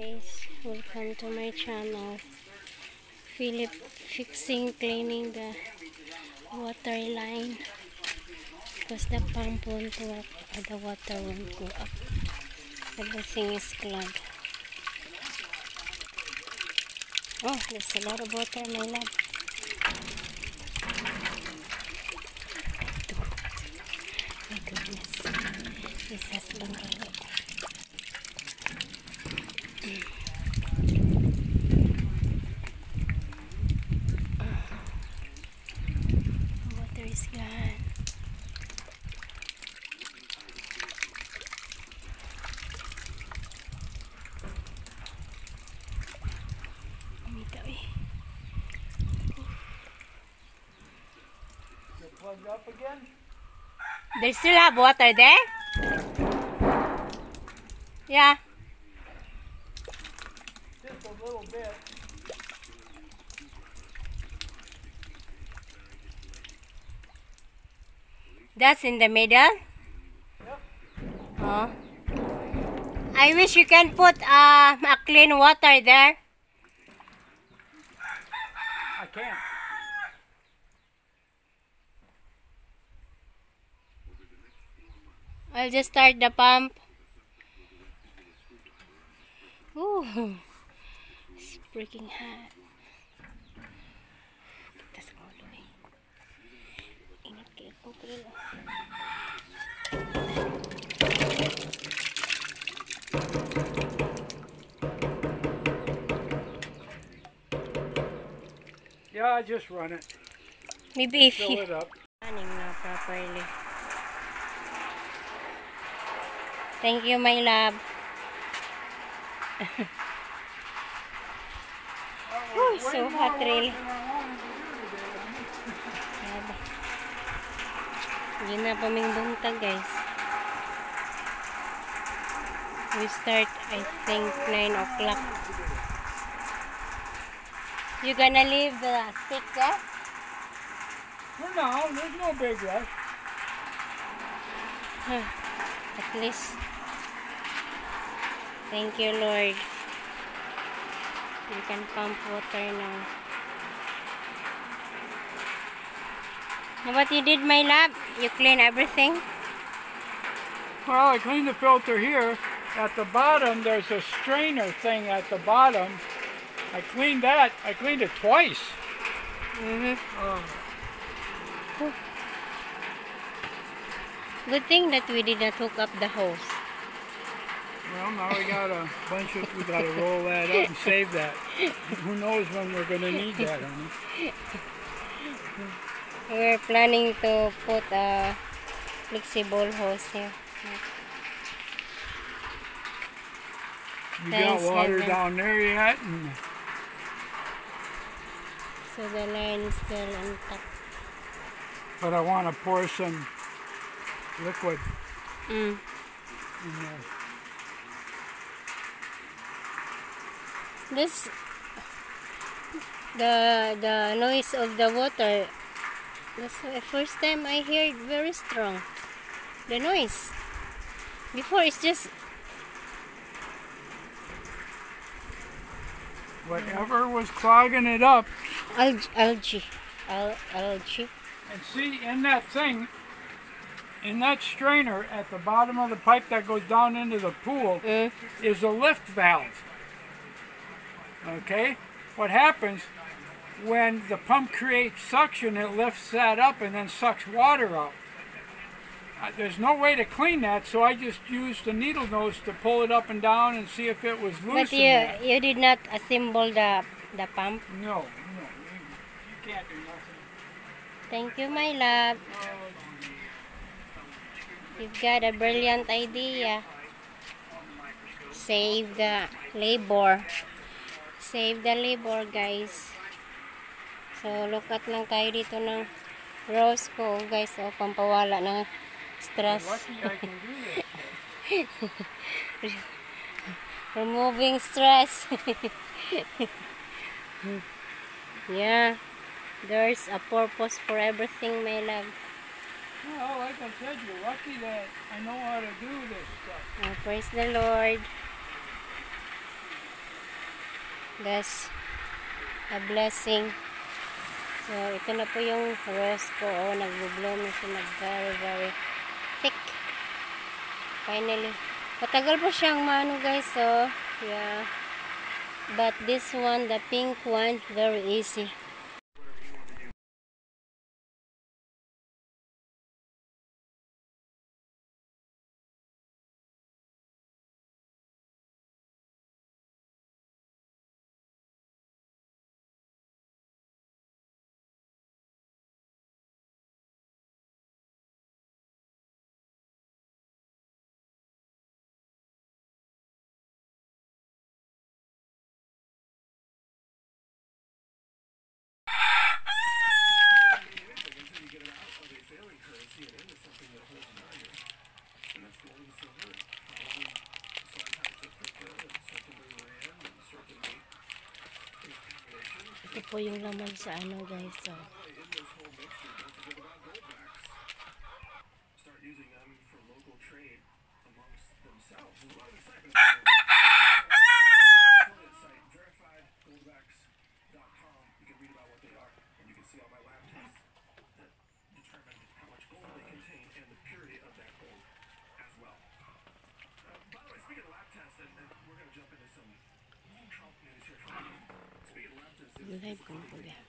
guys. Welcome to my channel. Philip fixing cleaning the water line. Because the pump won't work or the water won't go up. Everything is clogged. Oh there's a lot of water my my goodness. This has been really water is gone. Umitaw eh. Plugged up again? They still have water there? Yeah. Just a little bit. That's in the middle? Yep. Oh. I wish you can put uh, a clean water there. I can't. I'll just start the pump. Ooh, it's freaking hot. Tigas ang ulo eh. Init kaya po grill. Yeah, I just run it. Maybe if Fill you... it up. Running na properly. Thank you, my love. Uy, so hot really. Hindi na paming buntag, guys. We start, I think, 9 o'clock. You gonna leave the stick there? For now, there's no big rush. At least. Thank you, Lord. You can pump water now. What you did, my love? You clean everything? Well, I cleaned the filter here. At the bottom, there's a strainer thing at the bottom. I cleaned that. I cleaned it twice. Mm-hmm. Oh. Good thing that we did not hook up the hose. Well, now we got a bunch of, we got to roll that up and save that. Who knows when we're going to need that, honey? We're planning to put a flexible hose here. You Thanks, got water Heaven. down there yet? And So the line is still intact. but I want to pour some liquid Mm. in there. This the the noise of the water. That's the first time I hear it very strong. The noise. Before it's just Whatever was clogging it up. algae, algae, Al, algae. And see, in that thing, in that strainer at the bottom of the pipe that goes down into the pool, Mm. is a lift valve. Okay? What happens when the pump creates suction, it lifts that up and then sucks water out. Uh, there's no way to clean that, so I just used the needle nose to pull it up and down and see if it was loose. But you you did not assemble the the pump. No, no, you, you can't do nothing. Thank you, my love. You've got a brilliant idea. Save the labor. Save the labor, guys. So, look at lang tayo dito ng rose ko, guys. O, pampawala ng stress. Removing stress. yeah. There's a purpose for everything, my love. Well, like I said, you're lucky that I know how to do this stuff. Oh, praise the Lord. That's a blessing. So, ito na po yung rose ko. Oh, nag-bloom na siya. Nag very, very thick. Finally. Matagal po siyang maano guys. So, yeah. But this one, the pink one, very easy. Po yung laman sa ano guys. So, start using them for local trade amongst themselves. Ko na po yan.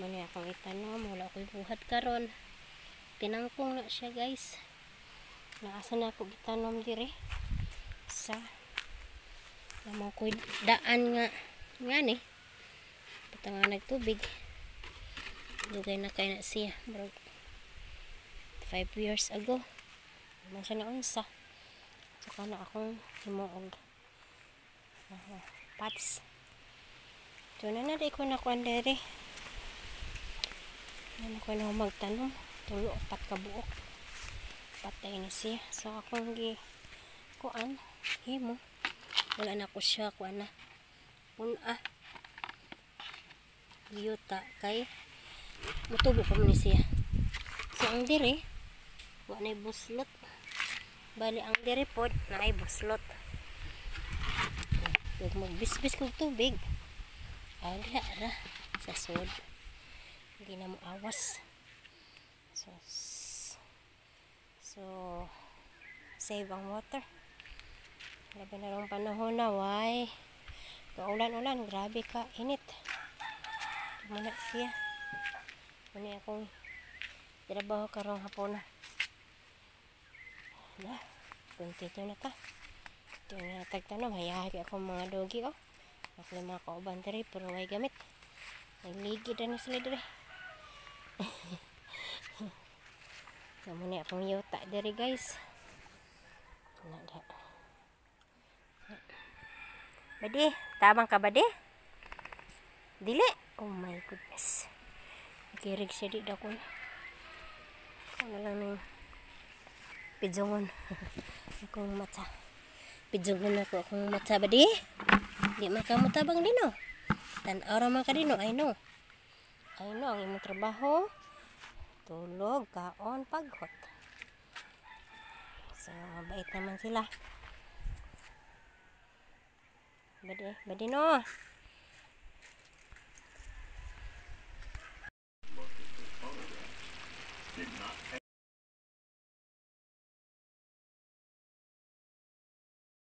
Mali akong itanom. Wala ko'y buhat karon. Tinangkong na siya guys. Naasa na ako itanom dire. Sa Lamang ko'y daan nga. Nga ni. Bata nga nagtubig. Lugay na kay na siya. Bro. Five years ago. Naman siya na unsa. Saka na akong himuog. Aha, Pats. Ito na na ko na kuan dere. Ano ko na magtanong. Tulo pat ka buok. Patay na siya. So akong gi kuan himo. Wala na ko siya kuan na. Una. Yuta kay mutubo ko ni siya. So ang dire wa na buslot. Bali ang dire pod na ay buslot. Huwag magbisbis kong tubig. Ala ra sa sod. Hindi na mo awas. So, so save ang water. Labi na lang panahon na, why? Kaulan-ulan, grabe ka, init. Muna siya. Muna akong trabaho karong hapon na. Wala, continue na ta. Ito yung natagtanong, hayahagi ako mga dogi, oh. Yung mga kauban diri, pero may gamit. Nagligid na sila diri. Namu ni akong yuta diri, guys. Nada. Badi, tamang ka badi? Dili. Oh my goodness. Nakirig siya di dako. Ako na lang ng pidjongon. akong mata. Pidjongon ako akong mata badi. Di man ka mo tabang dino. Tan ara man ka dino, I know. I know ang imong trabaho. Tulog, kaon, paghot. So, bait naman sila. Badi, badi no. did not